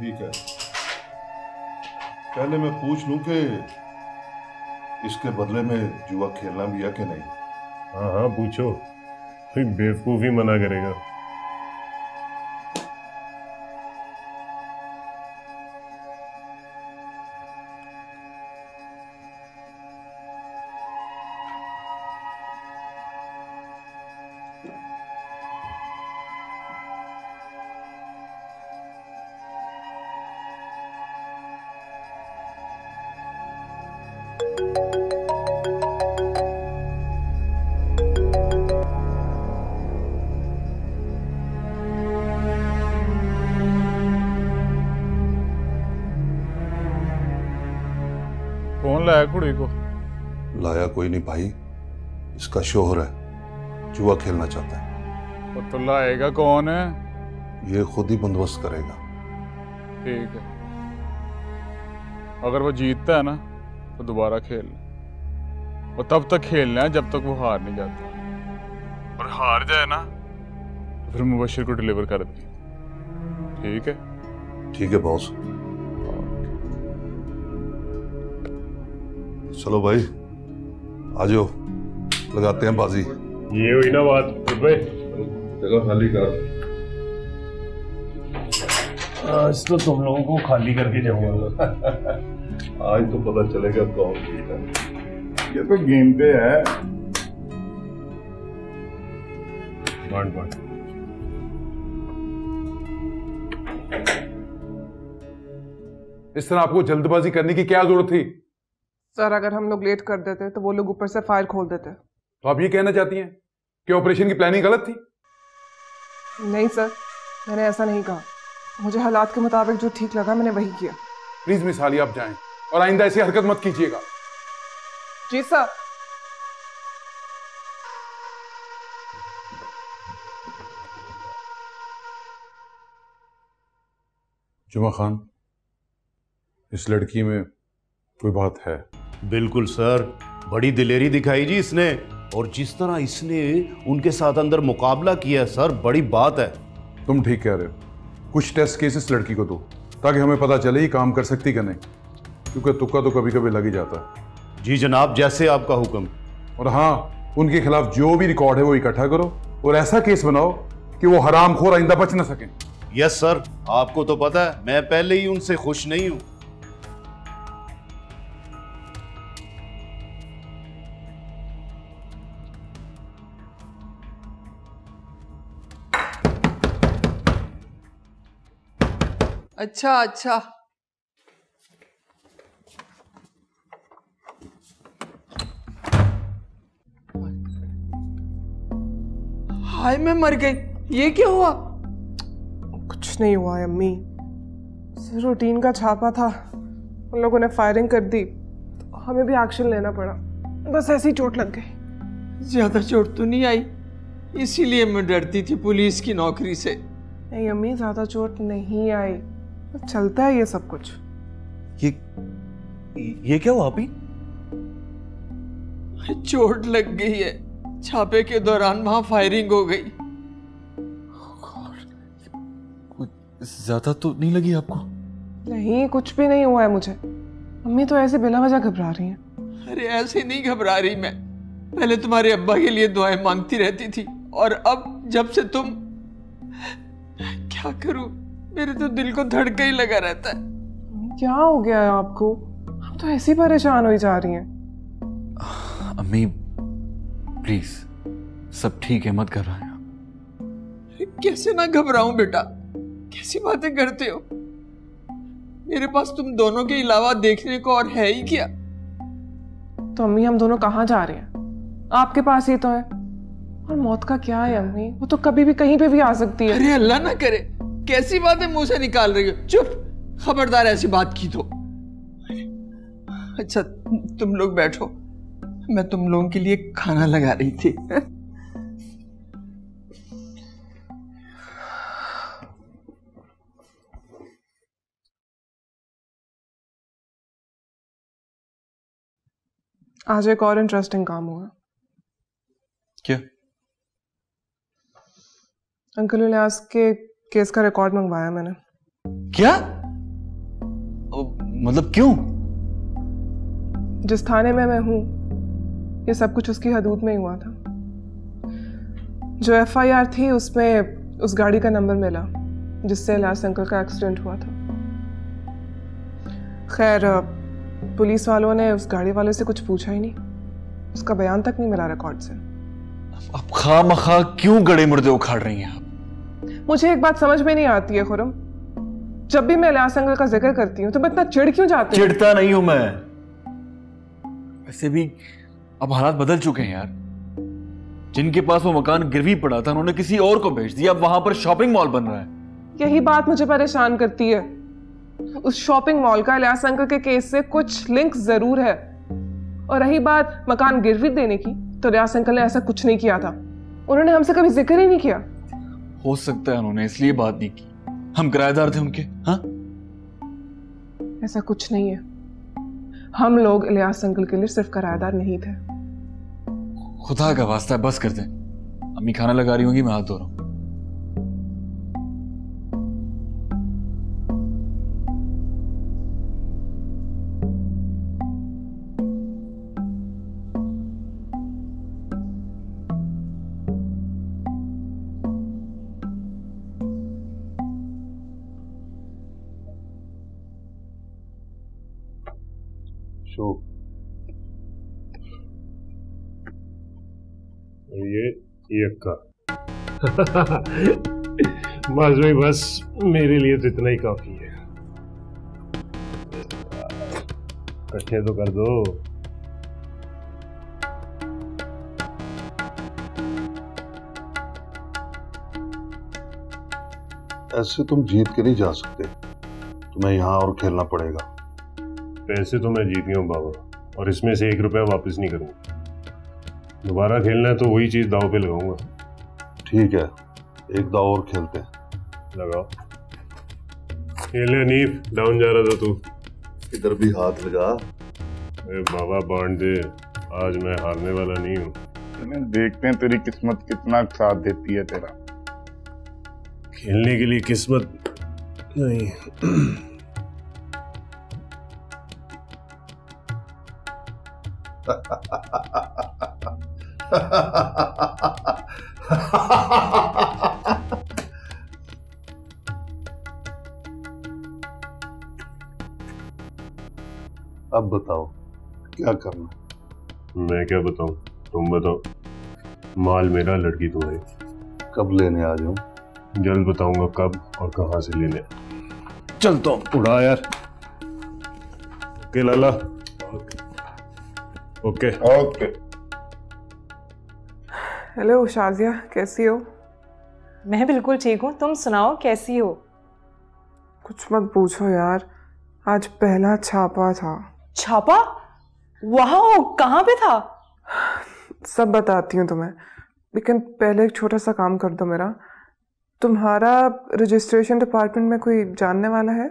ठीक है। पहले मैं पूछ लूँ कि इसके बदले में जुआ खेलना भी है कि नहीं? हाँ हाँ पूछो। कोई बेवकूफ़ मना करेगा। कौन लाया कुड़ी को। लाया कोई नहीं भाई। इसका शोहर है। जुआ खेलना चाहता है। वो तो लाएगा कौन है? ये खुद ही बंदोबस्त करेगा। ठीक है। अगर वो जीतता है ना तो दोबारा खेल वो तब तक खेलना है जब तक वो हार नहीं जाता। और हार जाए ना तो फिर मुबशिर को डिलीवर कर दी। ठीक है? ठीक है बॉस चलो भाई आ जाओ। लगाते हैं बाजी। ये हुई ना बात भाई जगह खाली कर। आज तो तुम लोगों को खाली करके जाऊँगा। आज तो पता चलेगा कौन जीता ये तो गेम पे है। बांट बांट। इस तरह आपको जल्दबाजी करने की क्या ज़रूरत थी? सर अगर हम लोग लेट कर देते तो वो लोग ऊपर से फ़ाइल खोल देते। तो आप ये कहना चाहती हैं कि ऑपरेशन की प्लानिंग गलत थी? नहीं सर मैंने ऐसा नहीं कहा। मुझे हालात के मुताबिक जो ठीक लगा मैंने वही किया। प्लीज़ मिस आली आप जाएँ और आइंदा ऐसी हरकत मत कीजिएगा। जी सर। जुमा खान इस लड़की में कोई बात है? बिल्कुल सर। बड़ी दिलेरी दिखाई जी इसने। और जिस तरह इसने उनके साथ अंदर मुकाबला किया सर बड़ी बात है। तुम ठीक कह रहे हो। कुछ टेस्ट केस इस लड़की को दो ताकि हमें पता चले ये काम कर सकती कि नहीं। क्योंकि तुक्का तो कभी कभी लग ही जाता है। जी जनाब जैसे आपका हुक्म। और हाँ उनके खिलाफ जो भी रिकॉर्ड है वो इकट्ठा करो और ऐसा केस बनाओ कि वो हराम खोर आइंदा बच ना सकें। Yes sir. आपको तो पता है मैं पहले ही उनसे खुश नहीं हूँ। अच्छा अच्छा। हाय मैं मर गई। ये क्या हुआ? कुछ नहीं हुआ है अम्मी। सिर्फ़ रूटीन का छापा था। उन लोगों ने फायरिंग कर दी। तो हमें भी एक्शन लेना पड़ा। बस ऐसी चोट लग गई। ज़्यादा चोट तो नहीं आई। इसीलिए मैं डरती थी पुलिस की नौकरी से। नहीं अम्मी ज़्यादा चोट नहीं आई। बस चलता है ये सब कुछ। ये ये क्या हुआ अभी? चोट लग गई है। छापे के दौरान वहाँ फायरिंग हो गई। ज़्यादा तो नहीं लगी आपको? नहीं कुछ भी नहीं हुआ है मुझे। अम्मी तो ऐसे बिना वजह घबरा रही हैं। अरे ऐसे नहीं घबरा रही मैं। पहले तुम्हारे अब्बा के लिए दुआएँ मांगती रहती थी। और अब जब से तुम क्या करूँ? मेरे तो दिल को धड़का ही लगा रहता है। क्या हो गया है आपको? हम तो ऐसी परेशान हुई जा रही हैं। अम्मी प्लीज़ सब ठीक है मत घबराएँ। कैसे ना घबराऊं बेटा? कैसी बातें करते हो? मेरे पास तुम दोनों के अलावा देखने को और है ही क्या? तो अम्मी हम दोनों कहाँ जा रहे हैं? आपके पास ही तो है। और मौत का क्या है अम्मी? वो तो कभी भी कहीं पे भी आ सकती है। अरे अल्लाह ना करे। कैसी बातें मुँह से निकाल रही हो? चुप। खबरदार ऐसी बात की तो। अच्छा तुम लोग बैठो। मैं तुम लोगों के लिए खाना लगा रही थी। आज एक और इंटरेस्टिंग काम हुआ। क्या? अंकल इलियास के केस का रिकॉर्ड मंगवाया मैंने। क्या? मतलब क्यों? जिस थाने में मैं हूँ ये सब कुछ उसकी हदूद में ही हुआ था। जो एफआईआर थी उसमें उस गाड़ी का नंबर मिला जिससे लास अंकल का एक्सीडेंट हुआ था। खैर पुलिस वालों ने उस गाड़ी वाले से कुछ पूछा ही नहीं। उसका बयान तक नहीं मिला रिकॉर्ड से। अब खा मखा क्यों गड़े मुर्दे उखाड़ रही हैं आप? मुझे एक बात समझ में नहीं आती है खुरम। जब भी मैं लियास अंकल का ज़िक्र करती हूँ तो मैं इतना चिढ़ क्यों जाती हूँ? चिढ़ता नहीं हूँ मैं। वैसे भी अब हालात बदल चुके हैं यार। जिनके पास वो मकान गिरवी पड़ा था उन्होंने किसी और को बेच दिया। अब वहाँ पर शॉपिंग मॉल बन रहा है। यही बात मुझे परेशान करती है। उस शॉपिंग मॉल का लियास अंकल के केस से कुछ लिंक ज़रूर है। और रही बात मकान गिरवी देने की तो लियास अंकल ने ऐसा कुछ नहीं किया था। उन्होंने हमसे कभी ज़िक्र ही नहीं किया। हो सकता है उन्होंने इसलिए बात नहीं की। हम किराएदार थे उनके हाँ? ऐसा कुछ नहीं है। हम लोग इलियास अंकल के लिए सिर्फ़ किराएदार नहीं थे। खुदा का वास्ता है बस कर दे। अम्मी खाना लगा रही होंगी मैं हाथ धो रहा हूँ। ये का बस भाई बस मेरे लिए तो इतना ही काफ़ी है। इकट्ठे तो कर दो। ऐसे तुम जीत के नहीं जा सकते। तुम्हें यहाँ और खेलना पड़ेगा। पैसे तो मैं जीत गया हूँ बाबा। और इसमें से एक रुपया वापस नहीं करूँगा। दोबारा खेलना है तो वही चीज़ दाव पे लगाऊँगा। ठीक है एक दाव और खेलते हैं। लगाओ। खेले नीफ डाउन जा रहा था तू। इधर भी हाथ लगा। अरे बाबा बांट दे। आज मैं हारने वाला नहीं हूँ। देखते हैं तेरी किस्मत कितना साथ देती है तेरा। खेलने के लिए किस्मत नहीं। अब बताओ क्या करना मैं क्या बताऊँ? तुम बताओ। माल मेरा लड़की तुम्हारी कब लेने आ जाऊँ? जल्द बताऊँगा कब और कहाँ से लेने। चल तो। उड़ा यार। Okay Lala. Okay. Okay. Hello Shazia कैसी हो? मैं बिल्कुल ठीक हूँ। तुम सुनाओ कैसी हो? कुछ मत पूछो यार। आज पहला छापा था। छापा? वाह कहाँ पे था? सब बताती हूँ तुम्हें। लेकिन पहले एक छोटा सा काम कर दो मेरा। तुम्हारा रजिस्ट्रेशन डिपार्टमेंट में कोई जानने वाला है?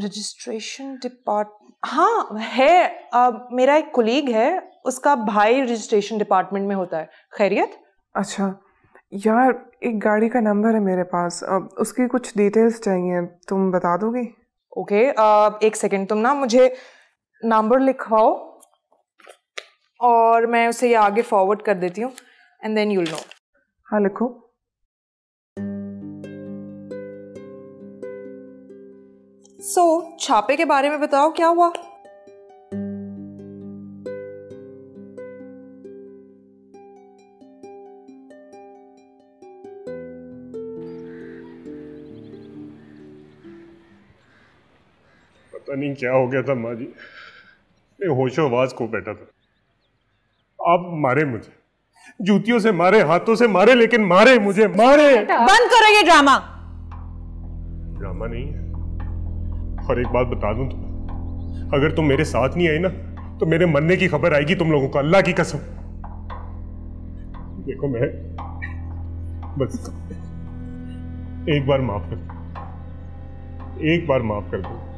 रजिस्ट्रेशन डिपार्ट हाँ है। अ, मेरा एक कोलीग है। उसका भाई रजिस्ट्रेशन डिपार्टमेंट में होता है। खैरियत? अच्छा यार एक गाड़ी का नंबर है मेरे पास। अब उसकी कुछ डिटेल्स चाहिए तुम बता दोगी? ओके अ, एक सेकंड तुम ना मुझे नंबर लिखवाओ और मैं उसे ये आगे फॉरवर्ड कर देती हूँ एंड देन यूल नो हाँ लिखो। सो so, छापे के बारे में बताओ क्या हुआ? पता नहीं क्या हो गया था माँ जी। मैं होशो आवाज़ को बैठा था। आप मारे मुझे। जूतियों से मारे हाथों से मारे लेकिन मारे मुझे मारे। बंद करो ये ड्रामा? ड्रामा नहीं है। और एक बात बता दूँ तुम्हें। अगर तुम मेरे साथ नहीं आई ना तो मेरे मरने की खबर आएगी तुम लोगों को अल्लाह की कसम। देखो मैं बस। एक बार माफ़ कर एक बार माफ़ कर दो।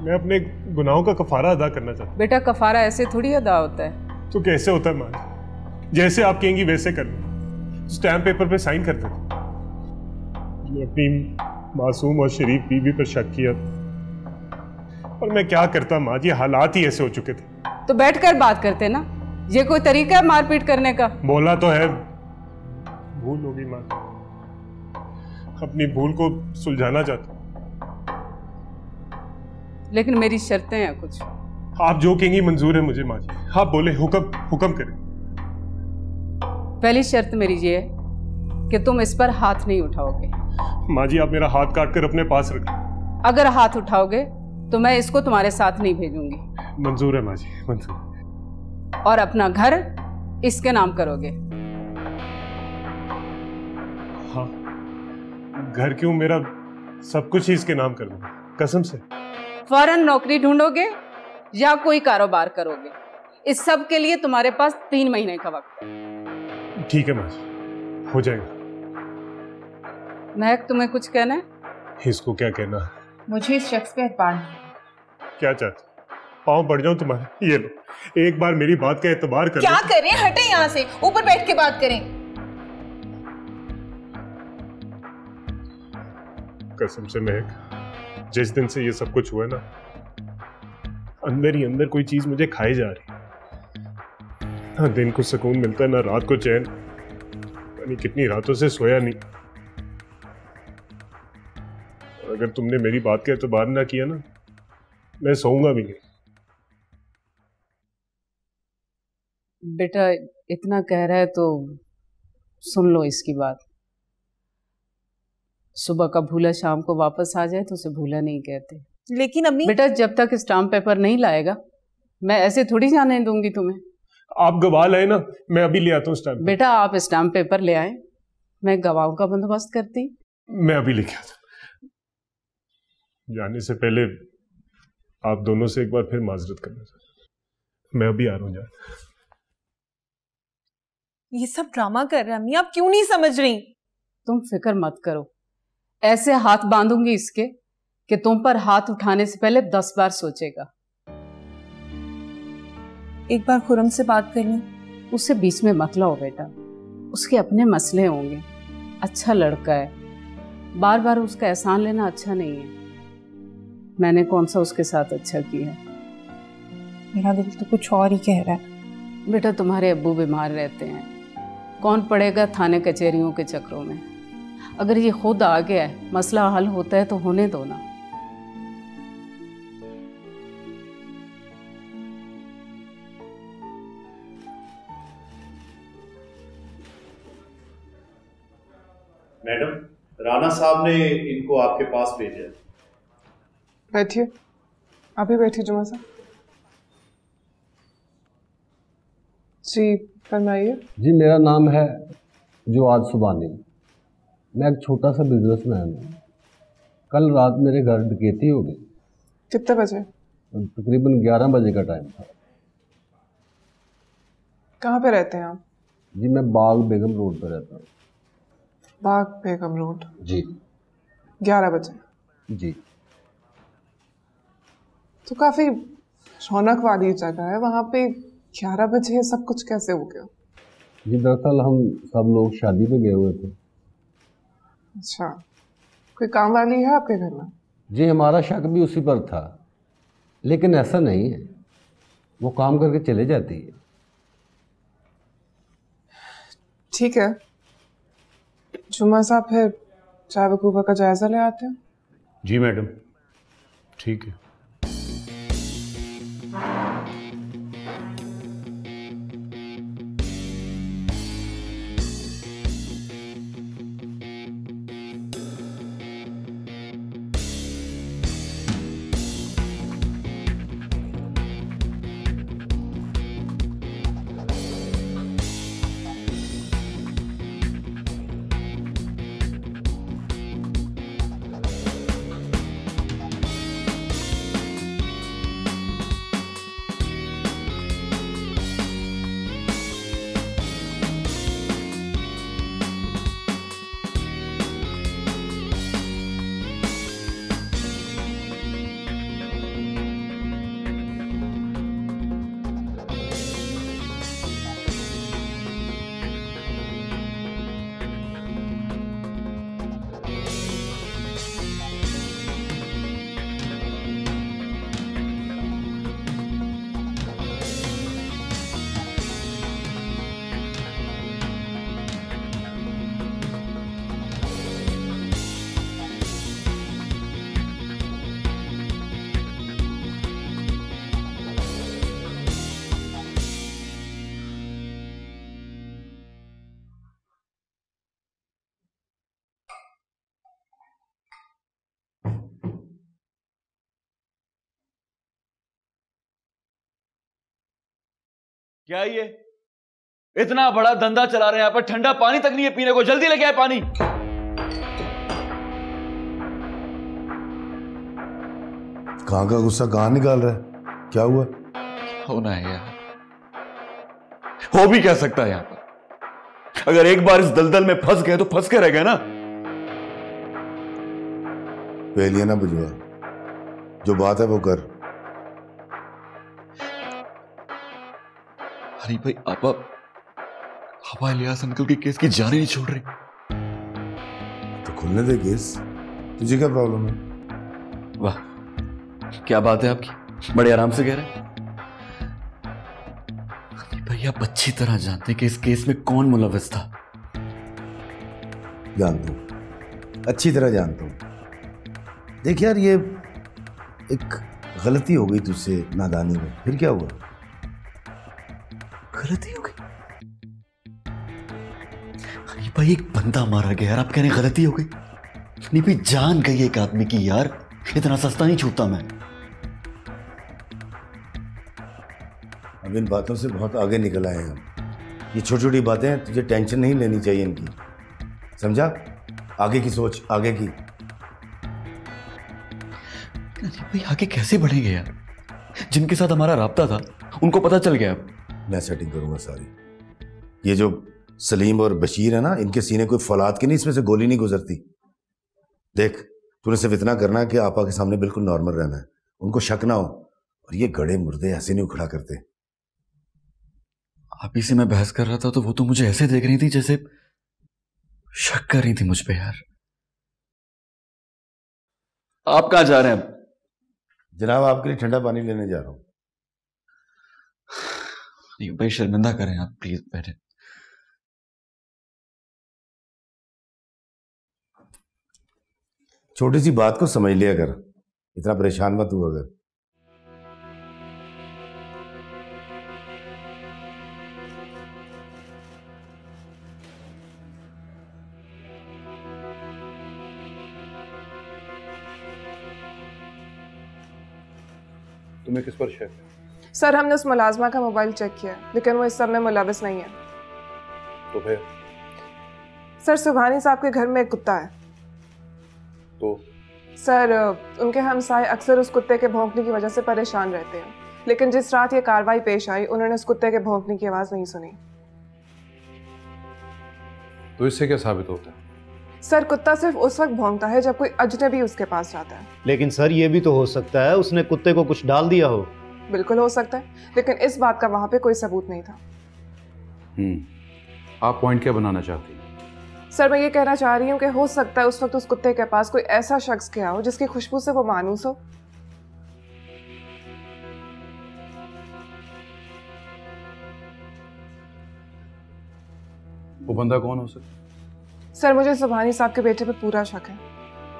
मैं अपने गुनाहों का कफारा अदा करना चाहता हूँ। बेटा कफारा ऐसे थोड़ी अदा होता है। तो कैसे होता है माँ जैसे आप कहेंगी वैसे कर। लो स्टैम्प पेपर पे साइन कर देते मैं अपनी मासूम और शरीफ बीवी पर शक किया। और मैं क्या करता माँ जी हालात ही ऐसे हो चुके थे। तो बैठ कर बात करते ना। ये कोई तरीका है मारपीट करने का? बोला तो है। भूल होगी माँ अपनी भूल को सुलझाना चाहता। लेकिन मेरी शर्तें हैं कुछ। आप जो कहेंगी मंजूर है मुझे माँ जी आप बोले हुक्म हुक्म करें। पहली शर्त मेरी ये है कि तुम इस पर हाथ नहीं उठाओगे। माँ जी आप मेरा हाथ काट कर अपने पास रख अगर हाथ उठाओगे तो मैं इसको तुम्हारे साथ नहीं भेजूँगी। मंजूर है माँ जी मंजूर। और अपना घर इसके नाम करोगे। हाँ घर क्यों? मेरा सब कुछ ही इसके नाम कर दूँगा। कसम से। फ़ौरन नौकरी ढूंढोगे या कोई कारोबार करोगे? इस सब के लिए तुम्हारे पास तीन महीने का वक्त है। ठीक है माँ हो जाएगा। महक तुम्हें कुछ कहना है? इसको क्या कहना है? मुझे इस शख्स पे एतबार नहीं क्या चाहते पाँव पड़ जाऊँ तुम्हारे? ये लो। एक बार मेरी बात का एतबार कर क्या। करें? हटे यहाँ से। ऊपर बैठ के बात करें। कसम से महक। जिस दिन से ये सब कुछ हुआ ना, अंदर ही अंदर कोई चीज़ मुझे खाई जा रही ना दिन को सुकून मिलता है, ना रात को चैन। नहीं कितनी रातों से सोया नहीं। और अगर तुमने मेरी बात का एतबार ना किया ना, मैं सोऊँगा भी नहीं। बेटा, इतना कह रहा है तो सुन लो इसकी बात। सुबह का भूला शाम को वापस आ जाए तो उसे भूला नहीं कहते। लेकिन अम्मी बेटा जब तक स्टाम्प पेपर नहीं लाएगा मैं ऐसे थोड़ी जाने दूँगी तुम्हें। आप गवाह लाए ना मैं अभी ले आता हूँ स्टाम्प बेटा आप स्टाम्प पेपर ले आए। मैं गवाहों का बंदोबस्त करती। मैं अभी लेके आता जाने से पहले आप दोनों से एक बार फिर माजरत करना मैं अभी आ रहा हूँ ये सब ड्रामा कर रहे हैं अम्मी आप क्यों नहीं समझ रही? तुम फ़िक्र मत करो। ऐसे हाथ बांधूँगी इसके कि तुम पर हाथ उठाने से पहले दस बार सोचेगा। एक बार खुरम से बात कर लूँ उसे बीच में मत लाओ बेटा। उसके अपने मसले होंगे। अच्छा लड़का है। बार बार उसका एहसान लेना अच्छा नहीं है। मैंने कौन सा उसके साथ अच्छा किया? मेरा दिल तो कुछ और ही कह रहा है। बेटा तुम्हारे अब्बू बीमार रहते हैं। कौन पड़ेगा थाने कचहरियों के चक्रों में? अगर ये खुद आ गया है मसला हल होता है तो होने दो ना। मैडम राणा साहब ने इनको आपके पास भेजा है। बैठिए। आप ही बैठिए जुमा साहब। जी फरमाइए। जी मेरा नाम है जवाद सुबानी। मैं एक छोटा सा बिजनेसमैन हूँ। कल रात मेरे घर डकैती हो गई। कितने बजे? तकरीबन ग्यारह बजे का टाइम था। कहाँ पे रहते हैं आप? जी मैं बाग बेगम रोड पर रहता हूँ। बाग बेगम रोड? जी। ग्यारह बजे? जी। तो काफ़ी रौनक वाली जगह है। वहाँ पे ग्यारह बजे सब कुछ कैसे हो गया? जी दरअसल हम सब लोग शादी पे गए हुए थे। अच्छा। कोई काम वाली है आपके घर में? जी हमारा शक भी उसी पर था। लेकिन ऐसा नहीं है। वो काम करके चले जाती है। ठीक है। जुम्मा साहब फिर चाय वकूफा का जायजा ले आते हैं? जी मैडम। ठीक है। क्या ये? इतना बड़ा धंधा चला रहे हैं यहाँ पर। ठंडा पानी तक नहीं है पीने को। जल्दी लेके आए पानी। कहाँ का गुस्सा कहाँ निकाल रहा है? क्या हुआ? होना है यार हो भी क्या सकता है यहाँ पर। अगर एक बार इस दलदल में फंस गए तो फंस के रह गए ना। पहलिए ना बुझवा। जो बात है वो कर। अरे भाई आप हवा इलियास अंकल के केस की जान ही नहीं छोड़ रही। तो खुलने दे केस। तुझे क्या प्रॉब्लम है? वाह क्या बात है आपकी? बड़े आराम से कह रहे हैं। भाई आप अच्छी तरह जानते हैं कि इस केस में कौन मुलविस था। जानता हूँ। अच्छी तरह जानता हूँ। देख यार ये एक गलती हो गई तुझसे नादानी में। फिर क्या हुआ? भाई एक बंदा मारा गया यार। आप कह रहे हैं गलती हो गई। नहीं भाई जान गई एक आदमी की यार। इतना सस्ता नहीं छूटता मैं। अब इन बातों से बहुत आगे निकल आए हैं हम। ये छोटी छोटी बातें हैं तुझे टेंशन नहीं लेनी चाहिए इनकी। समझा? आगे की सोच आगे की। भाई आगे कैसे बढ़ेंगे यार? जिनके साथ हमारा राब्ता था उनको पता चल गया। मैं सेटिंग करूँगा सारी। ये जो सलीम और बशीर है ना इनके सीने कोई फौलाद की नहीं इसमें से गोली नहीं गुजरती। देख तूने सिर्फ़ इतना करना है कि आपा के सामने बिल्कुल नॉर्मल रहना है। उनको शक ना हो और ये गड़े मुर्दे ऐसे नहीं उखड़ा करते। आप ही से मैं बहस कर रहा था तो वो तो मुझे ऐसे देख रही थी जैसे शक कर रही थी मुझ पे यार। आप कहा जा रहे हैं? जनाब आपके लिए ठंडा पानी लेने जा रहा हूँ। भाई शर्मिंदा करें आप प्लीज़ बैठे। छोटी सी बात को समझ लिया कर। इतना परेशान मत हुआ कर। तुम्हें किस पर शक है? सर हमने उस मुलाजमा का मोबाइल चेक किया लेकिन वो इस सब में मुलविस नहीं है। तो फिर? सर सुबहानी साहब के घर में एक कुत्ता है। तो? सर उनके हमसाए अक्सर उस कुत्ते के भौंकने की वजह से परेशान रहते हैं। लेकिन जिस रात ये कार्रवाई पेश आई उन्होंने उस कुत्ते के भौंकने की आवाज़ नहीं सुनी। तो इससे क्या साबित होता है? सर कुत्ता सिर्फ़ उस वक्त भौंकता है जब कोई अजनबी उसके पास जाता है। लेकिन सर ये भी तो हो सकता है उसने कुत्ते को कुछ डाल दिया हो। बिल्कुल हो सकता है लेकिन इस बात का वहाँ पे कोई सबूत नहीं था। हम्म। आप पॉइंट क्या बनाना चाहती हैं? सर मैं ये कहना चाह रही हूँ कि हो सकता है उस वक्त उस कुत्ते के पास कोई ऐसा शख्स गया हो जिसकी खुशबू से वो मानूस हो। वो बंदा कौन हो सकता सर मुझे सुबहानी साहब के बेटे पे पूरा शक है।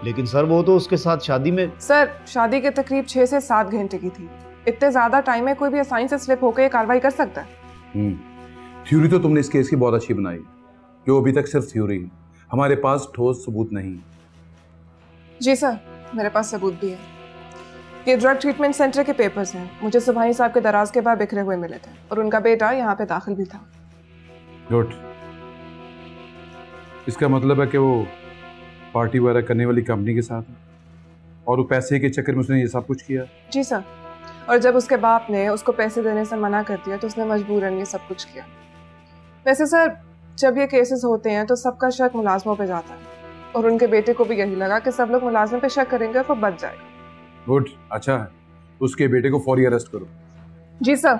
लेकिन सर वो तो उसके साथ शादी में सर शादी के तकरीब छह से सात घंटे की थी। इतने ज़्यादा टाइम में कोई भी आसानी से स्लिप होकर ये कार्रवाई कर सकता है? हम्म। थ्योरी तो तुमने इस केस की बहुत अच्छी बनाई। जो अभी तक सिर्फ़ थ्योरी है। हमारे पास ठोस सबूत नहीं। जी सर मेरे पास सबूत भी है। ये ड्रग ट्रीटमेंट सेंटर के पेपर्स हैं। मुझे सुबहानी साहब के दराज के बाद बिखरे हुए मिले थे और उनका बेटा यहाँ पे दाखिल भी था। गुड इसका मतलब है कि वो पार्टी वगैरह करने वाली कंपनी के साथ है। और वो पैसे के चक्कर में उसने ये सब कुछ किया। जी सर और जब उसके बाप ने उसको पैसे देने से मना कर दिया तो उसने मजबूरन ये सब कुछ किया। वैसे सर जब ये केसेस होते हैं तो सबका शक मुलाजमों पे जाता है। और उनके बेटे को भी यही लगा कि सब लोग मुलाजम पे शक करेंगे और वो बच जाएगा। गुड। अच्छा है उसके बेटे को फौरी अरेस्ट करो। जी सर।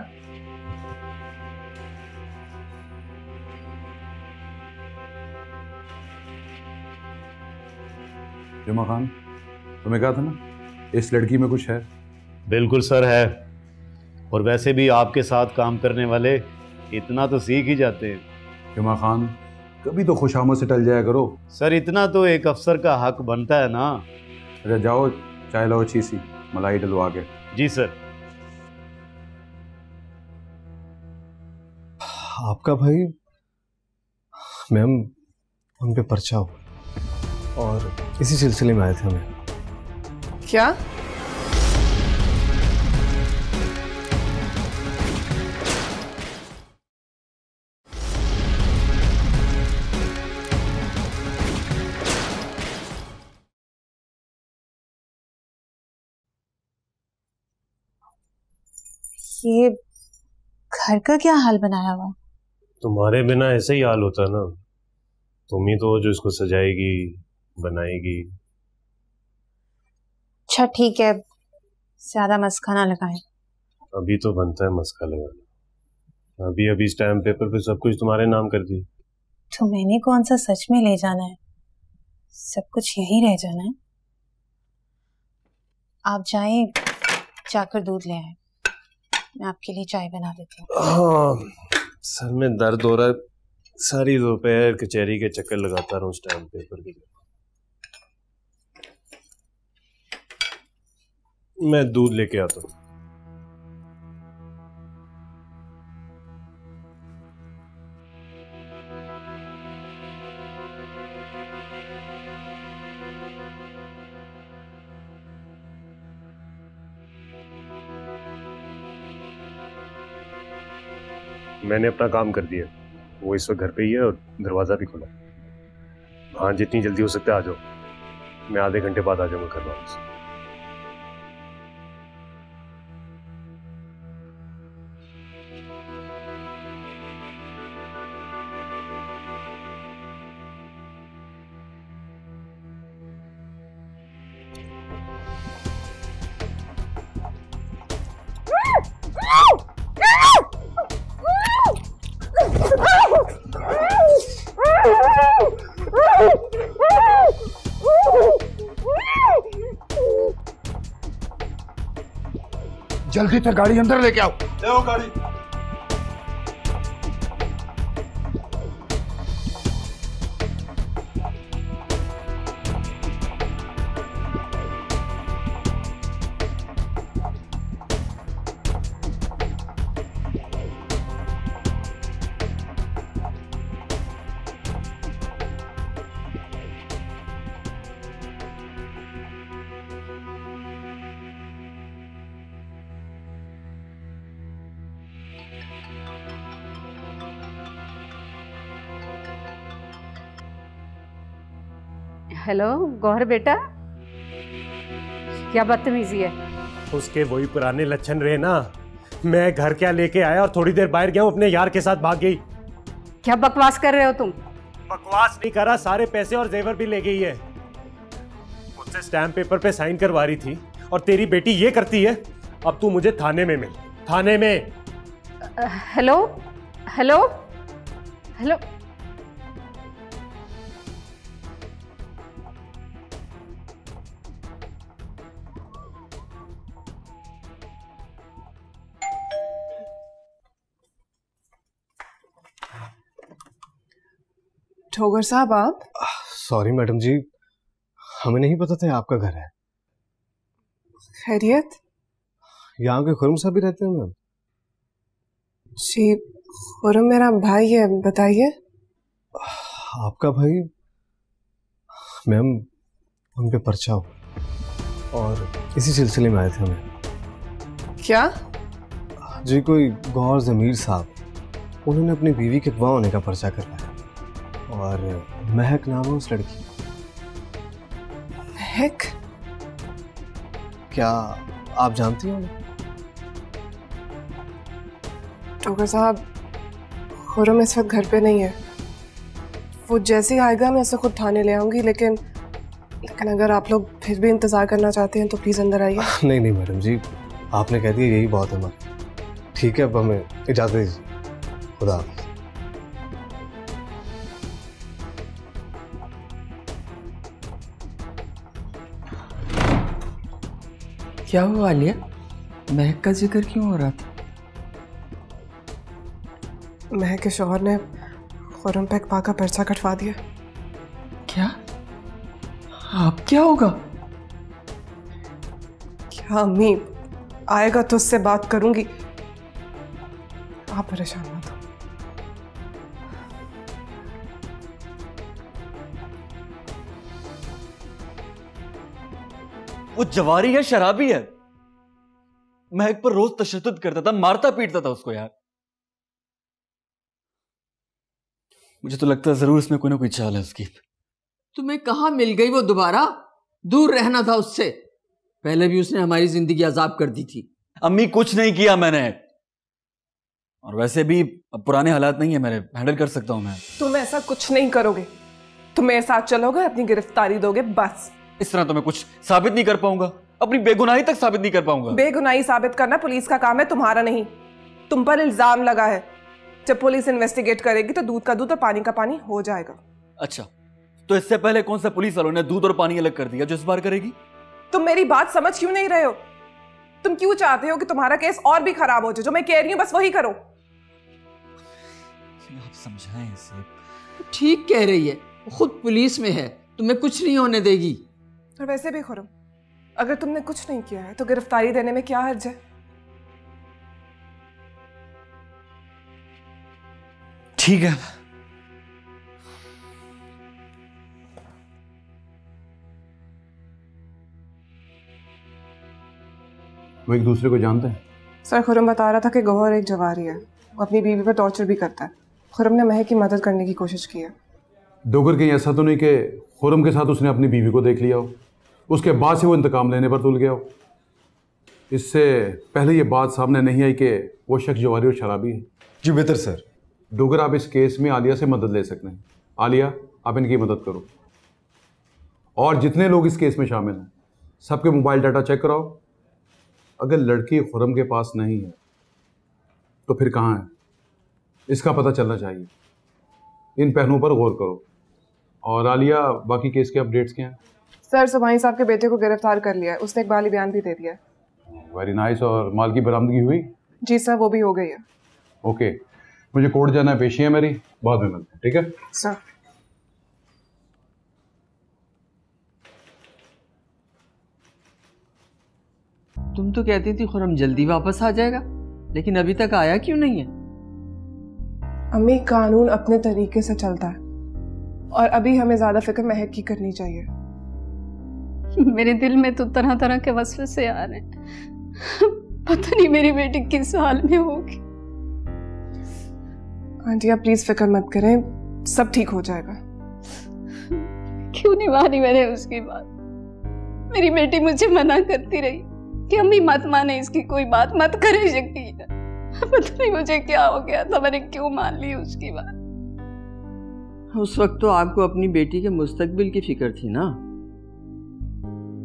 जुमा खान तुम्हें कहा था ना इस लड़की में कुछ है? बिल्कुल सर है। और वैसे भी आपके साथ काम करने वाले इतना तो सीख ही जाते हैं। जुमा खान कभी तो खुशामद से टल जाया करो। सर इतना तो एक अफसर का हक बनता है ना। अच्छा जाओ चाय लाओ अच्छी सी मलाई डलवा के। जी सर। आपका भाई मैम उन पे पर्चा हुआ। और इसी सिलसिले में आए थे हमें। क्या? ये घर का क्या हाल बनाया हुआ? तुम्हारे बिना ऐसा ही हाल होता ना। तुम ही तो जो इसको सजाएगी बनाएगी। अच्छा ठीक है। ज़्यादा मस्का ना लगाए। अभी तो बनता है मस्का लगाना। अभी अभी स्टैम्प पेपर पे सब कुछ तुम्हारे नाम कर दी तो मैंने कौन सा सच में ले जाना है? सब कुछ यही रह जाना है। आप जाएँ जाकर दूध ले आए। मैं आपके लिए चाय बना देती हूँ। हाँ सर में दर्द हो रहा है। सारी दोपहर कचहरी के चक्कर लगाता रहूँ स्टैम्प पेपर के मैं दूध लेके आता हूँ। मैंने अपना काम कर दिया। वो इस वक्त घर पे ही है और दरवाज़ा भी खुला। हाँ जितनी जल्दी हो सकता है आ जाओ। मैं आधे घंटे बाद आ जाऊँगा घर वापस। जल्दी से गाड़ी अंदर लेके आओ। गाड़ी। हेलो गौहर बेटा। क्या बदतमीजी है? उसके वही पुराने लक्षण रहे ना। मैं घर क्या लेके आया और थोड़ी देर बाहर गया हूँ अपने यार के साथ भाग गई। क्या बकवास कर रहे हो तुम? बकवास नहीं करा सारे पैसे और जेवर भी ले गई है। मुझसे स्टैम्प पेपर पे साइन करवा रही थी और तेरी बेटी ये करती है अब तू मुझे थाने में मिल। थाने में। हेलो? हेलो? हेलो? ठोगर साहब आप? सॉरी मैडम जी। हमें नहीं पता था आपका घर है। खैरियत? यहाँ के खुरम साहब भी रहते हैं मैम? जी खुरम मेरा भाई है बताइए। आपका भाई? मैम उन पे पर्चा। हो और इसी सिलसिले में आए थे हमें। क्या? जी कोई गौर जमीर साहब उन्होंने अपनी बीवी के अगवा होने का पर्चा करवाया। और महक नाम है उस लड़की महक? क्या आप जानती हो डॉक्टर साहब खुरम इस वक्त घर पे नहीं है। वो जैसे ही आएगा मैं उसे खुद थाने ले आऊँगी लेकिन लेकिन अगर आप लोग फिर भी इंतज़ार करना चाहते हैं तो प्लीज़ अंदर आइए। नहीं नहीं मैडम जी आपने कह दिया यही बहुत है हमारे ठीक है अब हमें इजाज़त दीजिए। खुदा हाफिज़। क्या हुआ आलिया? महक का ज़िक्र क्यों हो रहा था? महक के शोहर ने खुरम पे अकबा का पर्चा कटवा दिया। क्या? आप क्या होगा? क्या अम्मी आएगा तो उससे बात करूँगी। आप परेशान वो जवारी है शराबी है। महक पर रोज तशद करता था मारता पीटता था उसको यार। मुझे तो लगता है ज़रूर इसमें कोई ना कोई चाल है उसकी। तुम्हें कहाँ मिल गई वो दोबारा? दूर रहना था उससे। पहले भी उसने हमारी ज़िंदगी अजाब कर दी थी। अम्मी कुछ नहीं किया मैंने। और वैसे भी अब पुराने हालात नहीं है मेरे हैंडल कर सकता हूँ मैं। तुम ऐसा कुछ नहीं करोगे। तुम मेरे साथ चलोगे अपनी गिरफ्तारी दोगे बस। इस तरह तो मैं कुछ साबित नहीं कर पाऊँगा। अपनी बेगुनाही तक साबित नहीं कर पाऊँगा। बेगुनाही साबित करना पुलिस का काम है तुम्हारा नहीं। तुम पर इल्ज़ाम लगा है। जब पुलिस इन्वेस्टिगेट करेगी तो दूध का दूध और पानी का पानी हो जाएगा। अच्छा तो इससे पहले कौन सा पुलिस वालों ने दूध और पानी अलग कर दिया जो इस बार करेगी? तुम मेरी बात समझ क्यों नहीं रहे हो? तुम क्यों चाहते हो कि तुम्हारा केस और भी खराब हो जाए? जो मैं कह रही हूँ बस वही करो। आप समझाएँ इसे। ठीक कह रही है। खुद पुलिस में है। तुम्हें कुछ नहीं होने देगी। और वैसे भी खुरम अगर तुमने कुछ नहीं किया है तो गिरफ्तारी देने में क्या हर्ज है? ठीक है। वो एक दूसरे को जानते हैं? सर खुरम बता रहा था कि गौहर एक जवारी है। वो अपनी बीवी पर टॉर्चर भी करता है। खुरम ने महक की मदद करने की कोशिश की है। डोगर कहीं ऐसा तो नहीं कि खुरम के साथ उसने अपनी बीवी को देख लिया हो? उसके बाद से वो इंतकाम लेने पर तुल गया हो। इससे पहले ये बात सामने नहीं आई कि वो शख्स जवारी और शराबी है। जी बेहतर सर। डोगर आप इस केस में आलिया से मदद ले सकते हैं। आलिया आप इनकी मदद करो। और जितने लोग इस केस में शामिल हैं सबके मोबाइल डाटा चेक कराओ। अगर लड़की खुरम के पास नहीं है तो फिर कहाँ है? इसका पता चलना चाहिए। इन पहलुओं पर गौर करो। और आलिया बाकी केस के अपडेट्स क्या हैं? सर सुबाई साहब के बेटे को गिरफ़्तार कर लिया है। उसने एक बाली बयान भी दे दिया है। वेरी नाइस और माल की बरामदगी हुई? जी सर वो भी हो गई है। ओके मुझे कोर्ट जाना है पेशी है मेरी। बाद में मिलते हैं ठीक है? सर। तुम तो कहती थी खुरम जल्दी वापस आ जाएगा लेकिन अभी तक आया क्यों नहीं है? अम्मी कानून अपने तरीके से चलता है और अभी हमें ज़्यादा फ़िक्र महक की करनी चाहिए। मेरे दिल में तो तरह तरह के वसवसे आ रहे हैं। पता नहीं मेरी बेटी किस हाल में होगी। आंटी आप प्लीज़ फ़िक्र मत करें। सब ठीक हो जाएगा। क्यों नहीं मानी मैंने उसकी बात? मेरी बेटी मुझे मना करती रही कि अम्मी मत माने इसकी कोई बात। मत करे शक्ति पता नहीं मुझे क्या हो गया था मैंने क्यों मान ली उसकी बात? उस वक्त तो आपको अपनी बेटी के मुस्तकबिल की फ़िक्र थी ना?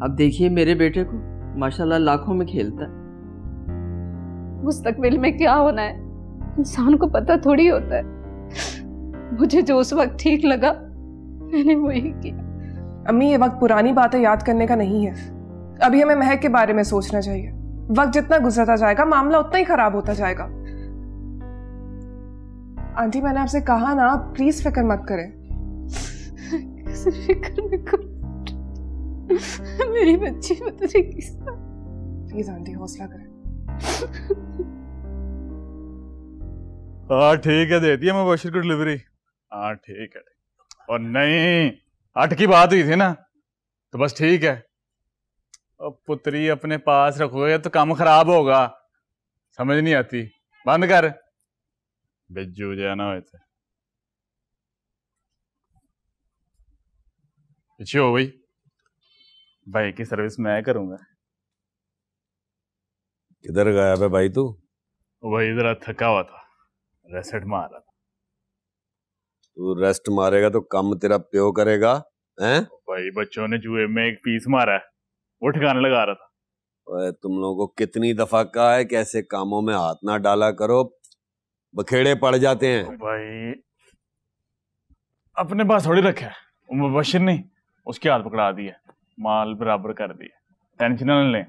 अब देखिए मेरे बेटे को माशाल्लाह लाखों में खेलता है। मुस्तकबिल में क्या होना है? इंसान को पता थोड़ी होता है। मुझे जो उस वक्त ठीक लगा मैंने वही किया। अम्मी ये वक्त पुरानी बातें याद करने का नहीं है। अभी हमें महक के बारे में सोचना चाहिए। वक्त जितना गुजरता जाएगा मामला उतना ही खराब होता जाएगा। आंटी मैंने आपसे कहा ना आप प्लीज़ फ़िक्र मत करें। फ़िक्र में कब मेरी बच्ची नहीं किस प्लीज़ आंटी हौसला करें। हाँ ठीक है, देती है मुबशिर को डिलीवरी हाँ ठीक है और नहीं अट की बात हुई थी ना? तो बस ठीक है। अब पुत्री अपने पास रखोगे तो काम खराब होगा। समझ नहीं आती। बंद कर। बिज्जू जाना हुए पीछे हो भाई भाई की सर्विस मैं करूँगा। किधर गया है भाई तू? वही जरा थका हुआ था रेसेट मार रहा था। तू रेस्ट मारेगा तो काम तेरा प्यो करेगा हैं? भाई बच्चों ने जुए में एक पीस मारा है वो ठिकाने लगा रहा था। ओए तुम लोगों को कितनी दफ़ा कहा है कि ऐसे कामों में हाथ ना डाला करो बखेड़े पड़ जाते हैं। भाई अपने पास थोड़ी रखा है वो मुबशिर नहीं उसके हाथ पकड़ा दिया माल बराबर कर दिया टेंशन ना लें